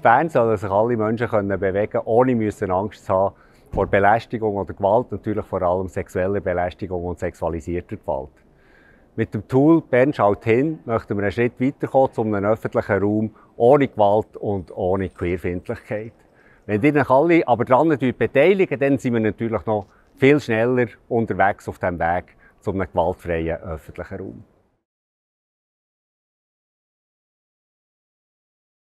In Bern sollen sich alle Menschen können bewegen ohne müssen Angst zu haben vor Belästigung oder Gewalt, natürlich vor allem sexueller Belästigung und sexualisierter Gewalt. Mit dem Tool Bern schaut hin möchten wir einen Schritt weiterkommen zu einem öffentlichen Raum ohne Gewalt und ohne Queerfindlichkeit. Wenn ihr euch alle aber daran beteiligen, dann sind wir natürlich noch viel schneller unterwegs auf dem Weg zu einem gewaltfreien öffentlichen Raum.